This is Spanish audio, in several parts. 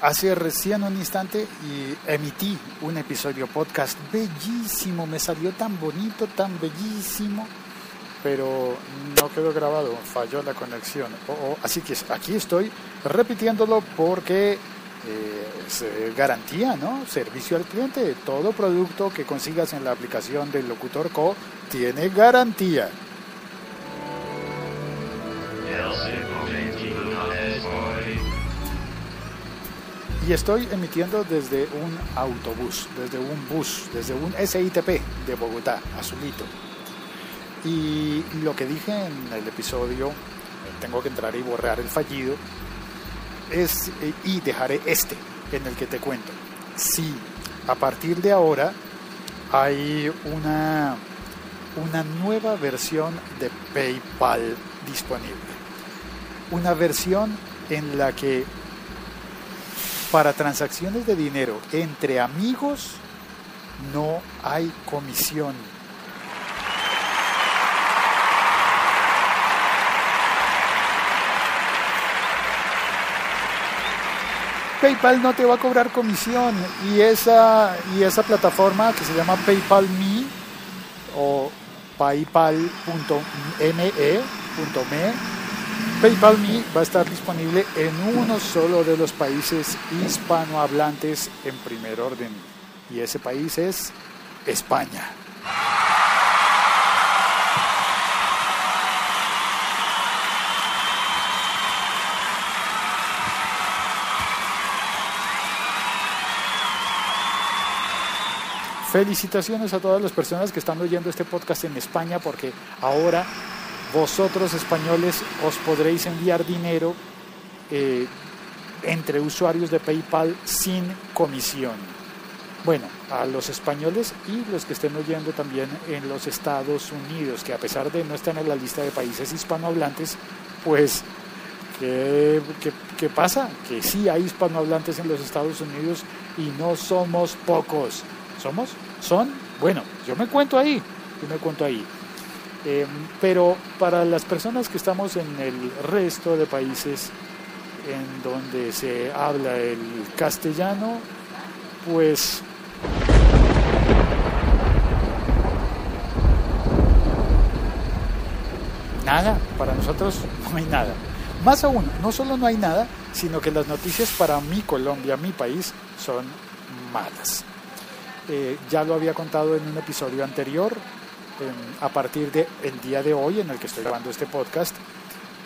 hace recién un instante y emití un episodio podcast bellísimo, me salió tan bonito, tan bellísimo, pero no quedó grabado, falló la conexión. así que aquí estoy repitiéndolo porque eh, garantía, ¿no? Servicio al cliente. Todo producto que consigas en la aplicación del Locutor Co tiene garantía. Y estoy emitiendo desde un autobús, desde un bus, desde un SITP de Bogotá, azulito. Y lo que dije en el episodio, tengo que entrar y borrar el fallido, es, y dejaré este en el que te cuento. Si a partir de ahora hay una, una nueva versión de PayPal disponible. Una versión en la que para transacciones de dinero entre amigos no hay comisión. PayPal no te va a cobrar comisión y esa, y esa plataforma que se llama PayPal Me o paypal.me PayPal Me va a estar disponible en uno solo de los países hispanohablantes en primer orden y ese país es España. Felicitaciones a todas las personas que están oyendo este podcast en España porque ahora vosotros españoles os podréis enviar dinero eh, entre usuarios de PayPal sin comisión. Bueno, a los españoles y los que estén oyendo también en los Estados Unidos, que a pesar de no estar en la lista de países hispanohablantes, pues, ¿qué, qué pasa? Que sí hay hispanohablantes en los Estados Unidos y no somos pocos. ¿Somos? ¿Son? Bueno, yo me cuento ahí, yo me cuento ahí. Em, pero para las personas que estamos en el resto de países en donde se habla el castellano, pues nada, para nosotros no hay nada. Más aún, no solo no hay nada, sino que las noticias para mi Colombia, mi país, son malas. Eh, ya lo había contado en un episodio anterior, a partir del el día de hoy en el que estoy grabando este podcast,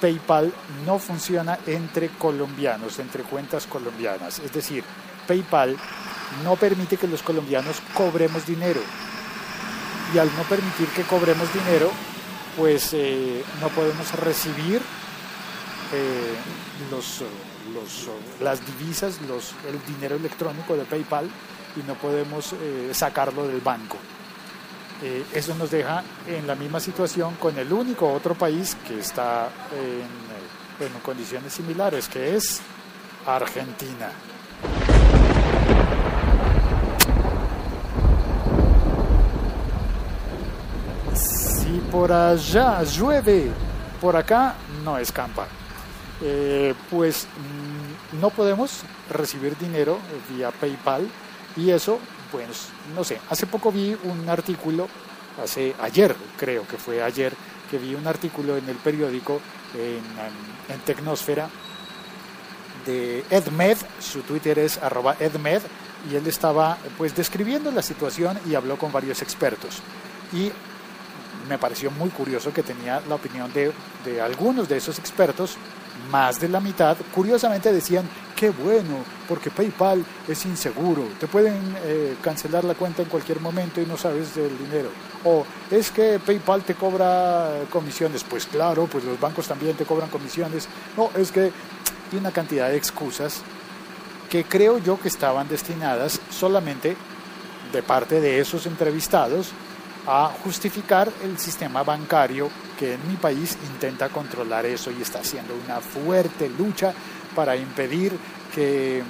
PayPal no funciona entre colombianos, entre cuentas colombianas. Es decir, PayPal no permite que los colombianos cobremos dinero. Y al no permitir que cobremos dinero, pues eh, no podemos recibir eh, los, las divisas, los, el dinero electrónico de PayPal y no podemos eh, sacarlo del banco. Eh, eso nos deja en la misma situación con el único otro país que está en, en condiciones similares, que es Argentina. Si por allá llueve, por acá no escampa. Eh, pues mm, no podemos recibir dinero vía PayPal y eso pues no sé, hace poco vi un artículo, hace ayer creo que fue ayer, que vi un artículo en el periódico en, en Tecnosfera de EdMed, su Twitter es arroba EdMed, y él estaba pues describiendo la situación y habló con varios expertos. Y me pareció muy curioso que tenía la opinión de, de algunos de esos expertos, más de la mitad, curiosamente decían qué bueno, porque PayPal es inseguro, te pueden eh, cancelar la cuenta en cualquier momento y no sabes del dinero. O es que PayPal te cobra comisiones, pues claro, pues los bancos también te cobran comisiones. No, es que hay una cantidad de excusas que creo yo que estaban destinadas solamente de parte de esos entrevistados a justificar el sistema bancario que en mi país intenta controlar eso y está haciendo una fuerte lucha para impedir que,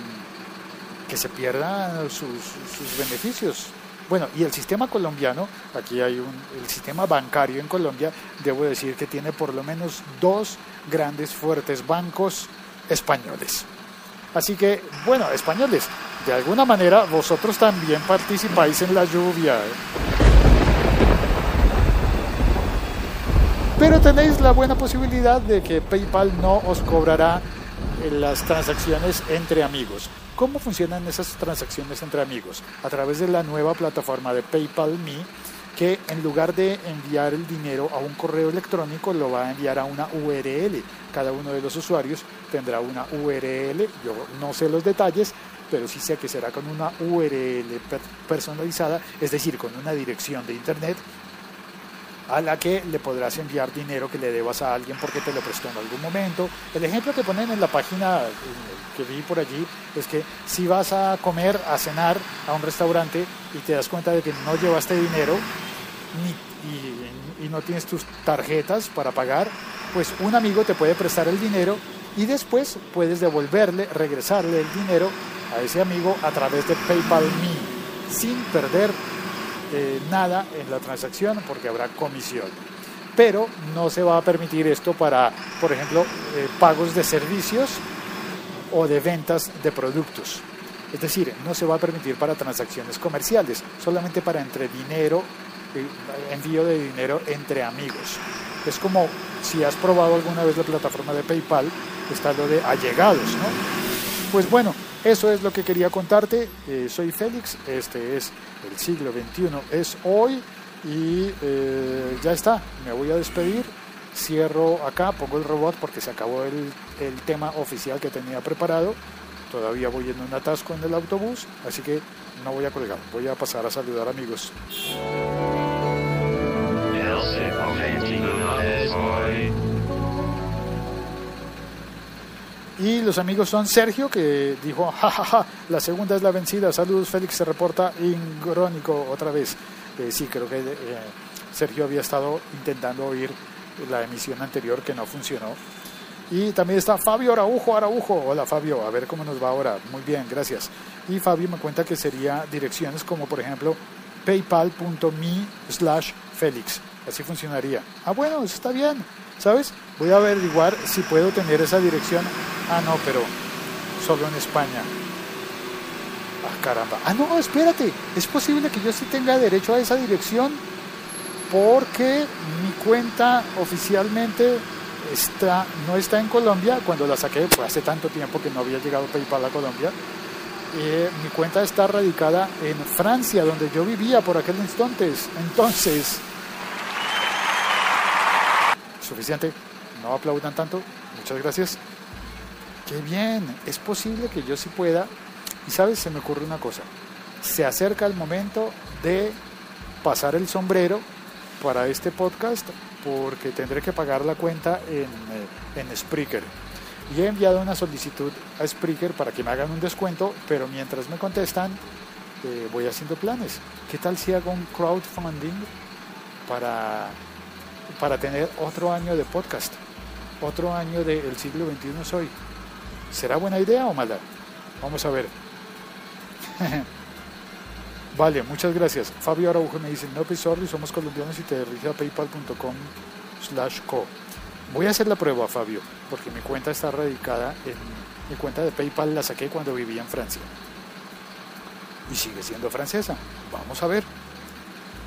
que se pierdan sus, sus beneficios. Bueno, y el sistema colombiano, aquí hay un, el sistema bancario en Colombia, debo decir que tiene por lo menos dos grandes fuertes bancos españoles. Así que, bueno, españoles, de alguna manera vosotros también participáis en la lluvia. Pero tenéis la buena posibilidad de que PayPal no os cobrará las transacciones entre amigos. ¿Cómo funcionan esas transacciones entre amigos? A través de la nueva plataforma de PayPal Me, que en lugar de enviar el dinero a un correo electrónico, lo va a enviar a una URL. Cada uno de los usuarios tendrá una URL. Yo no sé los detalles, pero sí sé que será con una URL personalizada, es decir, con una dirección de Internet a la que le podrás enviar dinero que le debas a alguien porque te lo prestó en algún momento. El ejemplo que ponen en la página que vi por allí es que si vas a comer, a cenar a un restaurante y te das cuenta de que no llevaste dinero y, y no tienes tus tarjetas para pagar, pues un amigo te puede prestar el dinero y después puedes devolverle, regresarle el dinero a ese amigo a través de PayPal Me sin perder eh, nada en la transacción porque habrá comisión. Pero no se va a permitir esto para, por ejemplo, eh, pagos de servicios o de ventas de productos. Es decir, no se va a permitir para transacciones comerciales, solamente para entre dinero, eh, envío de dinero entre amigos. Es como si has probado alguna vez la plataforma de PayPal, está lo de allegados, ¿no? Pues bueno, eso es lo que quería contarte. soy Félix, este es el siglo XXI es hoy y eh, ya está, me voy a despedir, cierro acá, pongo el robot porque se acabó el, el tema oficial que tenía preparado, todavía voy en un atasco en el autobús, así que no voy a colgar, voy a pasar a saludar amigos. Y los amigos son Sergio, que dijo, jajaja, la segunda es la vencida. Saludos, Félix se reporta ingrónico otra vez. Eh, sí, creo que eh, Sergio había estado intentando oír la emisión anterior que no funcionó. Y también está Fabio Araujo, Araujo. Hola Fabio, a ver cómo nos va ahora. Muy bien, gracias. Y Fabio me cuenta que sería direcciones como por ejemplo paypal.me slash Félix. Así funcionaría. Ah, bueno, eso está bien. ¿Sabes? Voy a averiguar si puedo tener esa dirección Ah, no, pero solo en España. Ah, caramba. Ah, no, espérate. Es posible que yo sí tenga derecho a esa dirección porque mi cuenta oficialmente está, no está en Colombia. Cuando la saqué, fue hace tanto tiempo que no había llegado PayPal a Colombia. Eh, mi cuenta está radicada en Francia, donde yo vivía por aquel entonces. Entonces, suficiente. No aplaudan tanto. Muchas gracias. Bien, es posible que yo sí pueda. Y sabes, se me ocurre una cosa. Se acerca el momento de pasar el sombrero para este podcast porque tendré que pagar la cuenta en, eh, en Spreaker. Y he enviado una solicitud a Spreaker para que me hagan un descuento, pero mientras me contestan, eh, voy haciendo planes. ¿Qué tal si hago un crowdfunding para, para tener otro año de podcast? Otro año del siglo XXI soy. ¿Será buena idea o mala? Vamos a ver. vale, muchas gracias. Fabio Araujo me dice, no, sorry, somos colombianos y te dirige a paypal.com slash co. Voy a hacer la prueba, Fabio, porque mi cuenta está radicada en... Mi cuenta de PayPal la saqué cuando vivía en Francia. Y sigue siendo francesa. Vamos a ver.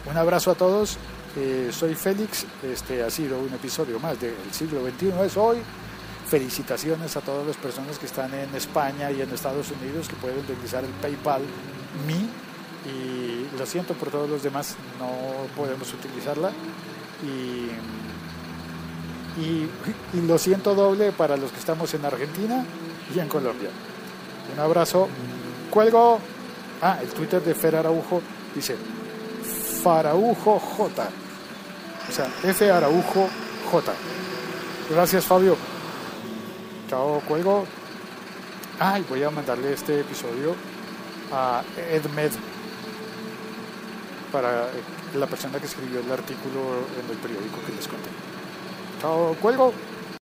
Un abrazo a todos. Eh, soy Félix. Este ha sido un episodio más del siglo XXI. Es hoy. Felicitaciones a todas las personas que están en España y en Estados Unidos que pueden utilizar el PayPal Me y lo siento por todos los demás, no podemos utilizarla y, y, lo siento doble para los que estamos en Argentina y en Colombia. Un abrazo, cuelgo. Ah, el Twitter de Fer Araujo dice Faraujo J. O sea, F Araujo J. Gracias Fabio. Chao, cuelgo. Ay, voy a mandarle este episodio a Edmed para la persona que escribió el artículo en el periódico que les conté. Chao, cuelgo.